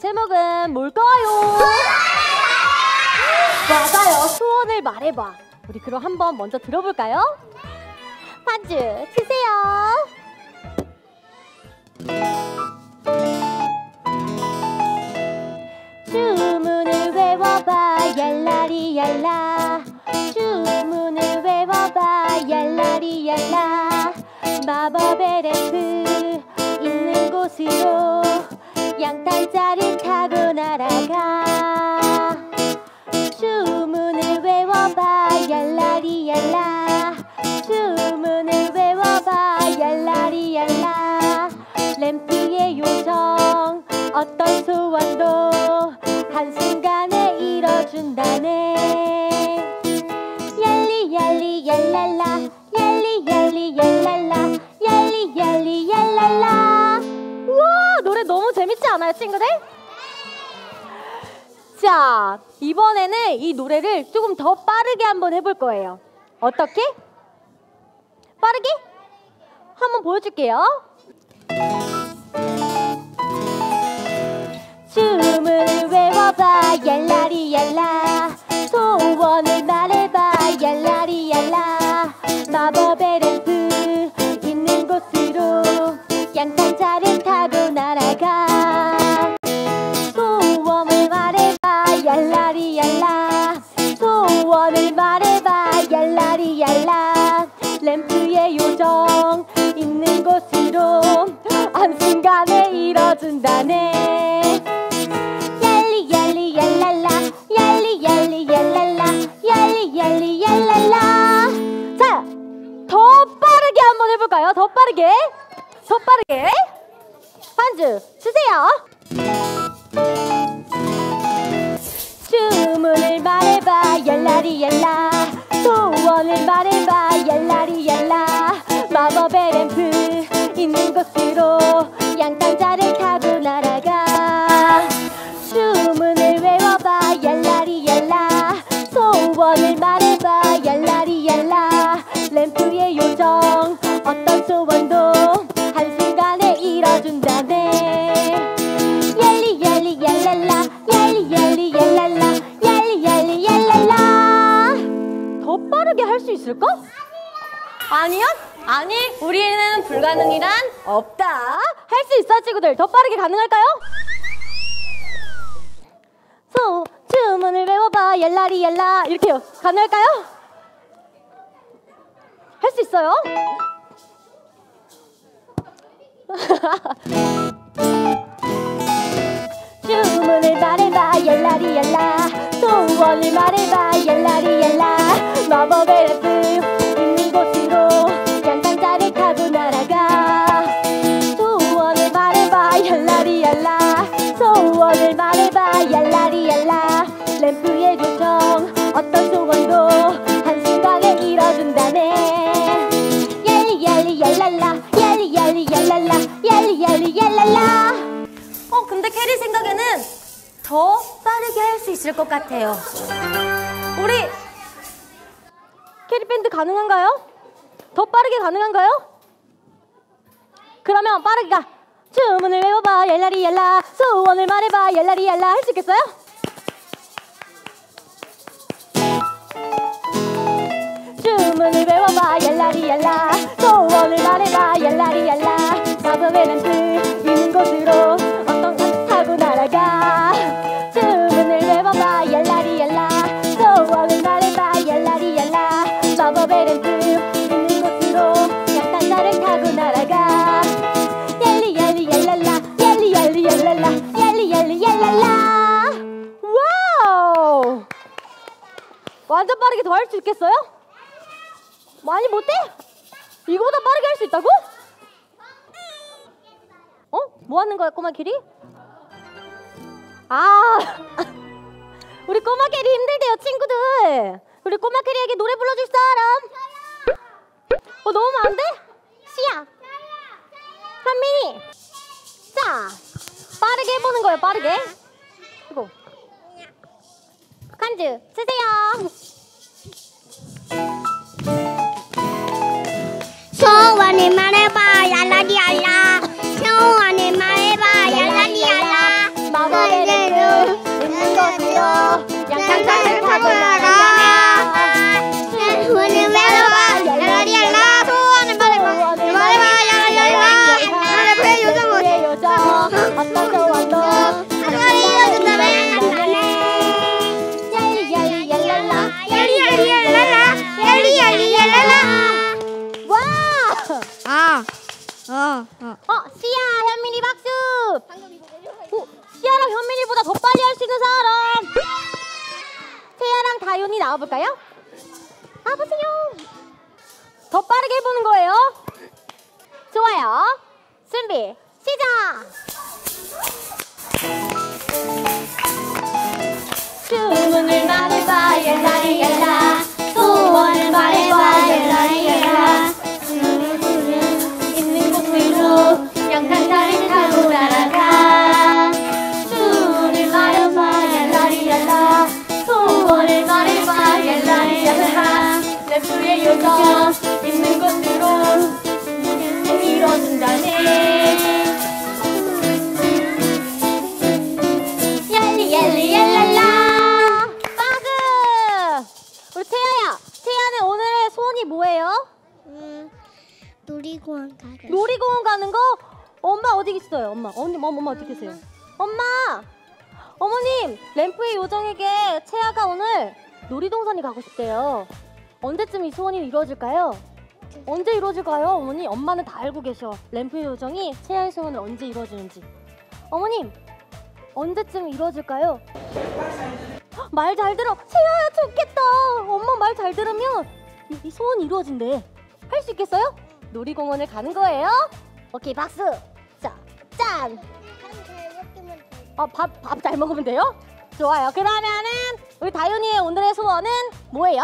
제목은 뭘까요? 맞아요. 소원을 말해봐. 우리 그럼 한번 먼저 들어볼까요? 반주 주세요. 주문을 외워봐 얄라리 얄라 주문을 외워봐 얄라리 얄라 마법의 램프 있는 곳으로 양탄자를 타고 날아가. 주문을 외워봐 얄라리 얄라 주문을 외워봐 얄라리 얄라 램프의 요정 어떤 소원도 자 이번에는 이 노래를 조금 더 빠르게 한번 해볼 거예요 어떻게? 빠르게? 한번 보여줄게요 볼까요? 더 빠르게? 더 빠르게? 반주 주세요. 주문을 말해봐 얄라리 얄라. 소원을 말해봐 얄라리 얄라. 마법의 램프 있는 곳으로 양탄자를 타고 소원도 한 순간에 이뤄준다네 얄리 얄리 얄랄라 얄리 얄리 얄랄라 얄리 얄리 얄랄라 더 빠르게 할 수 있을까? 아니요? 아니 우리는 불가능이란 없다 할 수 있어 친구들 더 빠르게 가능할까요? 소 주문을 외워봐 얄라리 얄라 이렇게요 가능할까요? 할 수 있어요? 주문을 말해봐 얄라리 얄라. 소원을 말해봐 얄라리 얄라. 마법의 램프 있을 것 같아요 우리 캐리 밴드 가능한가요? 더 빠르게 가능한가요? 그러면 빠르게 가 주문을 외워봐 얄라리 얄라 소원을 말해봐 얄라리 얄라 할 수 있겠어요? 주문을 외워봐 얄라리 얄라 빠르게 더 할 수 있겠어요? 많이 못해? 이거보다 빠르게 할 수 있다고? 어? 뭐 하는 거야 꼬마 캐리? 아 우리 꼬마 캐리 힘들대요 친구들 우리 꼬마 캐리에게 노래 불러줄 사람 어 너무 많은데? 시야 한민이 자 빠르게 해보는 거예요 빠르게 이거 칸즈 주세요 주문을 말해봐, 얄라리 놀이공원 가고. 놀이공원 가는 거? 엄마 어디 있어요? 엄마. 어머님, 엄마, 엄마 어디 계세요? 엄마! 어머님, 램프의 요정에게 채아가 오늘 놀이동산이 가고 싶대요. 언제쯤 이 소원이 이루어질까요? 언제 이루어질까요, 어머니? 엄마는 다 알고 계셔. 램프의 요정이 채아의 소원을 언제 이루어지는지. 어머님, 언제쯤 이루어질까요? 말 잘 들어. 채아야 좋겠다. 엄마 말 잘 들으면 이, 이 소원이 이루어진대. 할 수 있겠어요? 놀이공원을 가는 거예요. 오케이 박수. 자, 짠. 어, 밥 밥 잘 먹으면 돼요? 좋아요. 그러면은 우리 다윤이의 오늘의 소원은 뭐예요?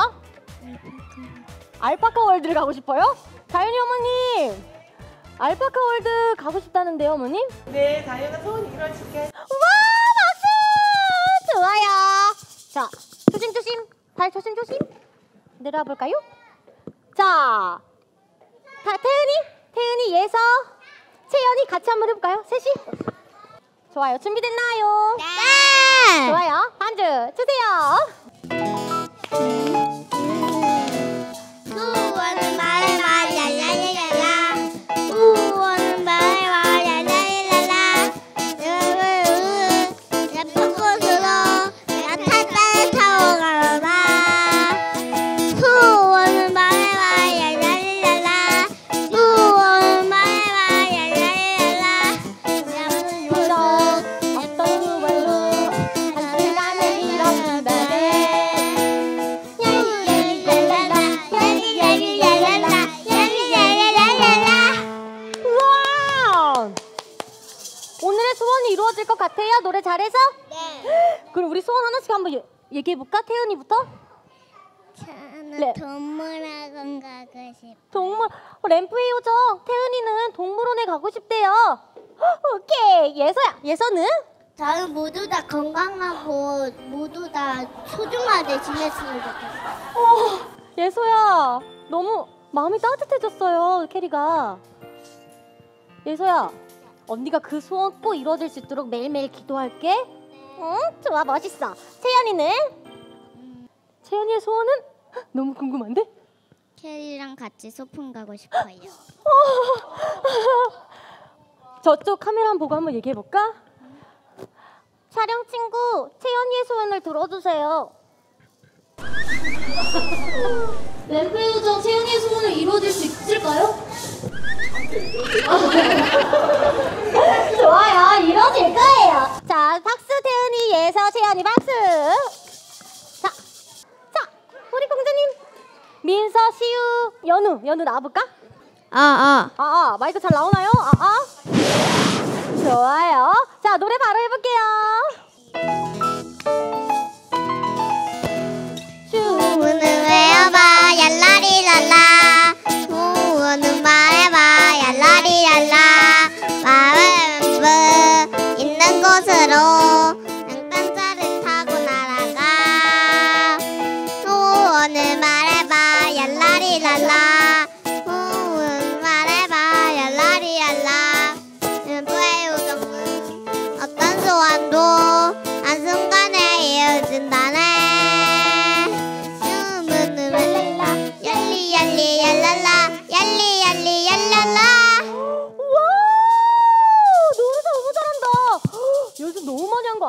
알파카 월드를 가고 싶어요? 다윤이 어머님. 알파카 월드 가고 싶다는데요, 어머님? 네, 다이어가 소원이 이루어질게. 와, 박수! 좋아요. 자, 조심조심. 발 조심조심. 내려와 볼까요? 자, 다, 태은이, 태은이, 예서, 채연이 같이 한번 해볼까요? 셋이? 좋아요. 준비됐나요? 네. 좋아요. 한줄 주세요. 소원 하나씩 한번 예- 얘기해 볼까? 태연이부터? 네. 저는 동물학원 가고 싶어. 동물 어, 램프의 요정 태은이는 동물원에 가고 싶대요. 헉, 오케이 예서야 예서는 저는 모두 다 건강하고 모두 다 소중하게 지냈으면 좋겠어요. 어, 예서야 너무 마음이 따뜻해졌어요 캐리가 예서야 언니가 그 소원 꼭 이루어질 수 있도록 매일매일 기도할게. 응 좋아 멋있어. 채연이는 채연이의 소원은 헉, 너무 궁금한데? 캐리랑 같이 소풍 가고 싶어요. 저쪽 카메라 한번 보고 한번 얘기해 볼까? 촬영 친구 채연이의 소원을 들어주세요. 램프의 요정 채연이의 소원을 이루어질 수 있을까요? 좋아요, 이루어질 거예요. 자, 박수 태연이 예서 채연이 박수. 자, 자, 우리 공주님 민서 시우 연우 연우 나와볼까? 아, 아. 아, 아 마이크 잘 나오나요? 아, 아. 좋아요. 자, 노래 바로 해볼게요.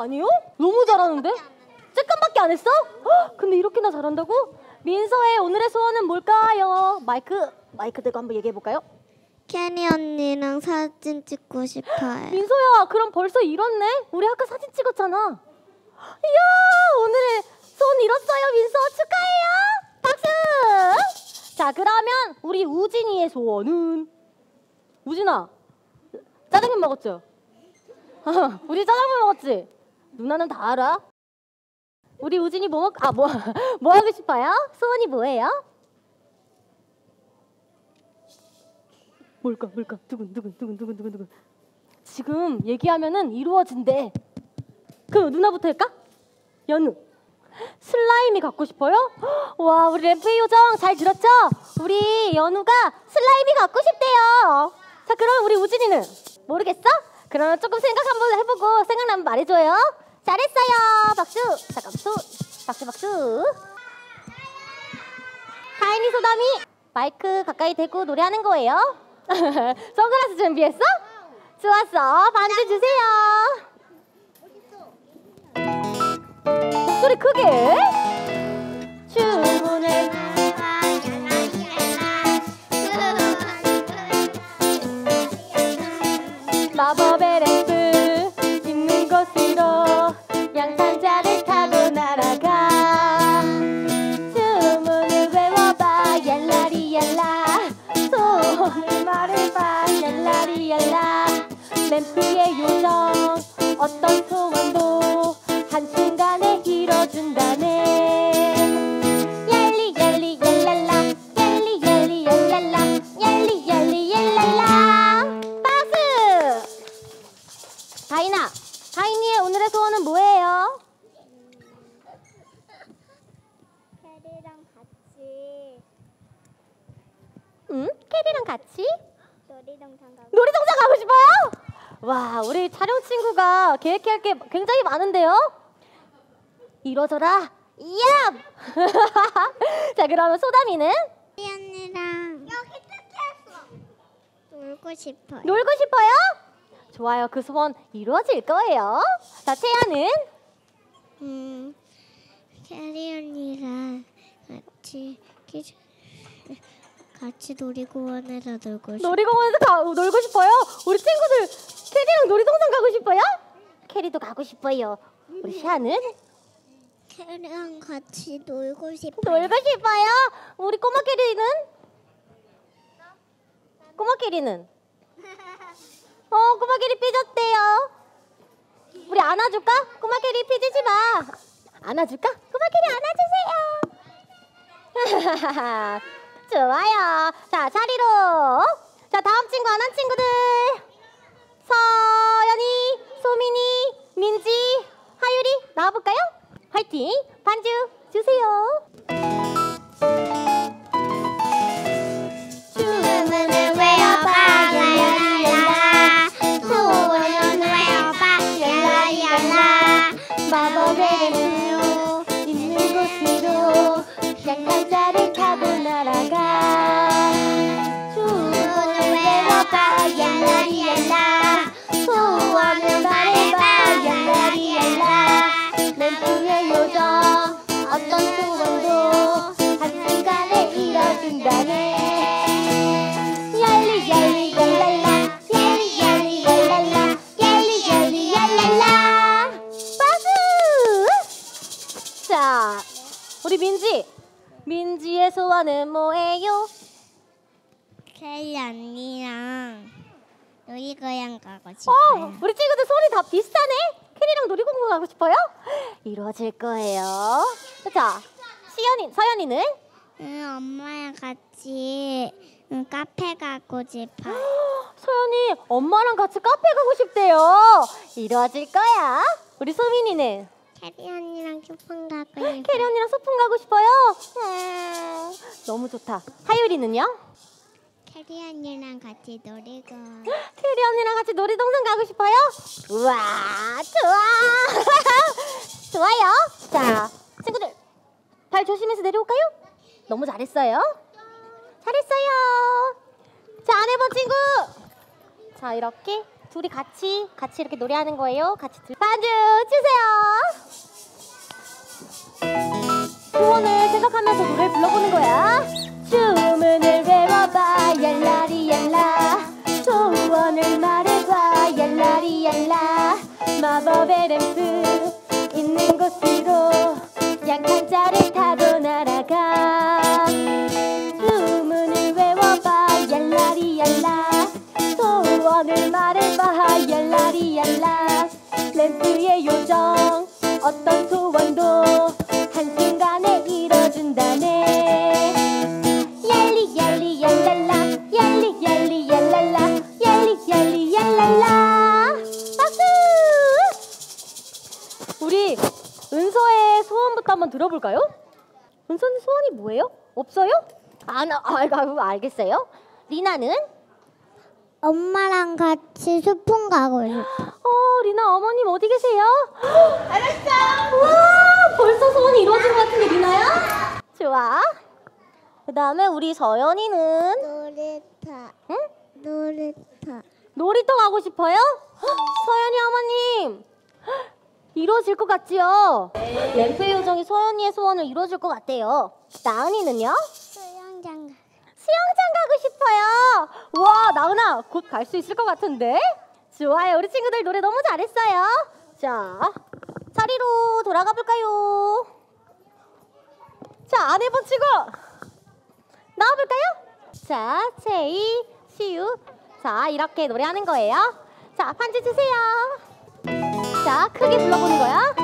아니에요? 너무 잘하는데? 조금밖에 안 했어? 헉, 근데 이렇게나 잘한다고? 민서의 오늘의 소원은 뭘까요? 마이크 마이크 대고 한번 얘기해 볼까요? 캐니 언니랑 사 사진 찍고 싶어요. 민소야, 그럼 벌써 잃었네? 우리 아까 사진 찍었잖아. 이야, 오늘 손 잃었어요, 민서. 축하해요. 박수! 자, 그러면 우리 우진이의 소원은? 우진아, 짜장면 먹었죠? 우리 짜장면 먹었지? 누나는 다 알아? 우리 우진이 뭐 먹, 아, 뭐, 뭐 하고 싶어요? 소원이 뭐예요? 뭘까, 뭘까? 두근, 두근, 두근, 두근, 두근, 두근. 지금 얘기하면은 이루어진대. 그럼 누나부터 할까? 연우. 슬라임이 갖고 싶어요? 와, 우리 램프의 요정 잘 들었죠? 우리 연우가 슬라임이 갖고 싶대요. 자, 그럼 우리 우진이는 모르겠어? 그러면 조금 생각 한번 해보고 생각나면 말해줘요. 잘했어요. 박수. 자, 박수. 박수, 박수. 다인이 소담이 마이크 가까이 대고 노래하는 거예요. 선글라스 준비했어? 좋았어. 반주 주세요. 목소리 크게. 친구가 계획할 게 굉장히 많은데요 이루어져라 얍! 자 그러면 소담이는 우리 언니랑 여기 뜯겼어. 놀고 싶어요. 놀고 싶어요? 좋아요 그 소원 이루어질 거예요 자 채연은 음, 캐리 언니랑 같이 키- 같이 놀이공원에서 놀고 싶어요. 놀이공원에서 가, 놀고 싶어요? 우리 친구들 캐리랑 놀이동산 가고 싶어요? 캐리도 가고 싶어요 우리 샤는 캐리랑 같이 놀고 싶어요. 놀고 싶어요? 우리 꼬마 캐리는? 꼬마 캐리는? 어 꼬마 캐리 삐졌대요 우리 안아줄까? 꼬마 캐리 삐지지 마 안아줄까? 꼬마 캐리 안아주세요 좋아요 자 자리로 자 다음 친구 안한 친구들 나와볼까요? 화이팅 반주 주세요 놀이공원 가고 어, 싶어요. 우리 친구들 소원이 다 비슷하네. 캐리랑 놀이공원 가고 싶어요? 이루어질 거예요. 자, 시연이, 서연이는? 응, 엄마랑 같이 응, 카페 가고 싶어요. 서연이 엄마랑 같이 카페 가고 싶대요. 이루어질 거야. 우리 소민이는? 캐리 언니랑 소풍 가고 싶어요. 캐리 언니랑 소풍 가고 싶어요? 음, 너무 좋다. 하유리는요? 캐리 언니랑 같이 놀이공원. 캐리 언니랑 같이 놀이동산 가고 싶어요? 우와, 좋아. 좋아요. 자, 친구들, 발 조심해서 내려올까요? 너무 잘했어요. 잘했어요. 자, 안 해본 친구. 자, 이렇게 둘이 같이, 같이 이렇게 노래하는 거예요. 같이 들... 반주 주세요. 소원을 생각하면서 노래를 불러보는 거야. 마법의 램프 있는 곳으로 양탄자를 타고 날아가. 주문을 외워봐 얄라리 얄라. 소원을 말해봐 얄라리 얄라. 램프의 요정 어떤 은서의 소원부터 한번 들어볼까요? 은서는 소원이 뭐예요? 없어요? 안 아, 아, 알겠어요 리나는? 엄마랑 같이 소풍 가고 싶어. 어 리나 어머님 어디 계세요? 알았어 와 벌써 소원이 이루어진 것 같은데 리나야? 좋아 그 다음에 우리 서연이는 놀이터. 응? 놀이터. 놀이터 가고 싶어요? 헉, 서연이 어머님 헉, 이루어질 것 같지요? 램프 요정이 서연이의 소원을 이루어줄 것 같대요. 나은이는요? 수영장 가. 수영장 가고 싶어요. 와 나은아 곧 갈 수 있을 것 같은데? 좋아요. 우리 친구들 노래 너무 잘했어요. 자 자리로 돌아가 볼까요? 자 아내분 치고 나와볼까요? 자 채이 시우. 자 이렇게 노래하는 거예요. 자 반지 주세요 자 크게 불러보는 거야.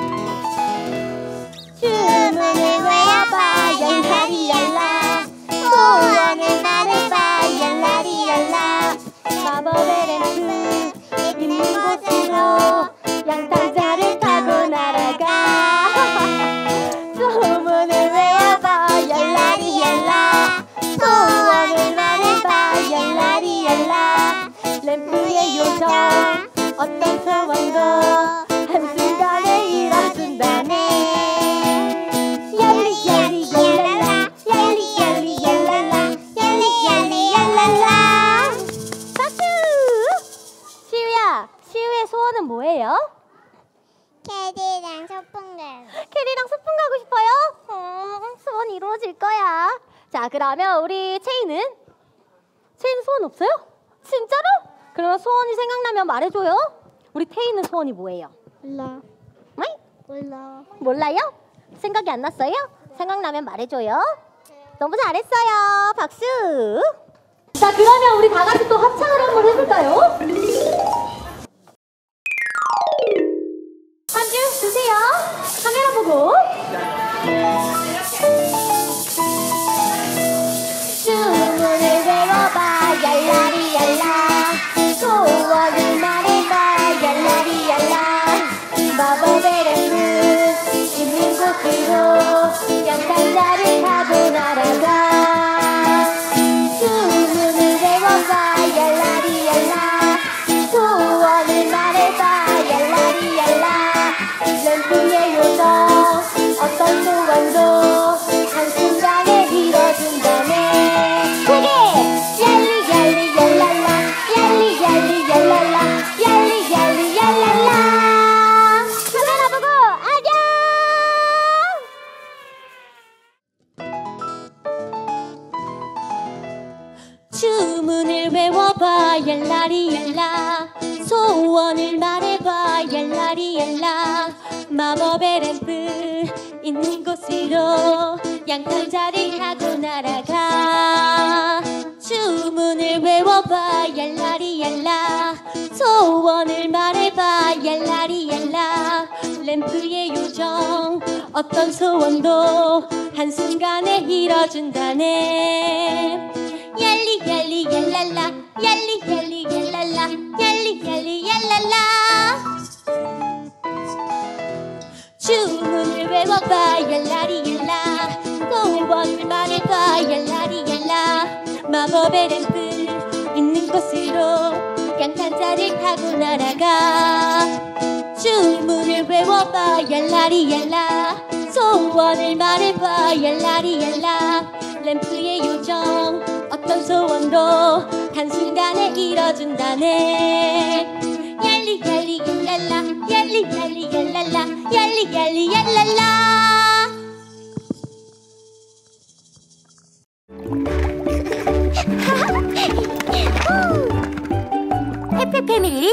주문을 외워봐 얄라리 얄라. 소원을 말해봐 얄라리 얄라. 마법의 램프 있는 곳으로 그러면 우리 체이는? 체이는 소원 없어요? 진짜로? 그러면 소원이 생각나면 말해줘요 우리 태이는 소원이 뭐예요? 몰라. 응? 몰라. 몰라요? 생각이 안 났어요? 생각나면 말해줘요. 너무 잘했어요. 박수. 자, 그러면 우리 다 같이 또 합창을 한번 해볼까요? 소원을 말해봐 얄라리 얄라. 마법의 램프 있는 곳으로 양탄자를 타고 날아가. 주문을 외워봐 얄라리 얄라. 소원을 말해봐 얄라리 얄라. 램프의 요정 어떤 소원도 한순간에 이뤄준다네 얄리 얄리 얄랄라. 얄리 얄리 얄랄라. 얄리 얄리 얄랄라. 주문을 외워봐 얄라리 얄라. 소원을 말해봐 얄라리 얄라. 마법의 램프 있는 곳으로 양탄자를 타고 날아가. 주문을 외워봐 얄라리 얄라. 소원을 말해봐 얄라리 얄라 램프의 요정 어떤 소원도 한순간에 이뤄준다네. 얄리 얄리 얄랄라 얄리 얄리 얄랄라 얄리 얄리 얄랄라. 패밀리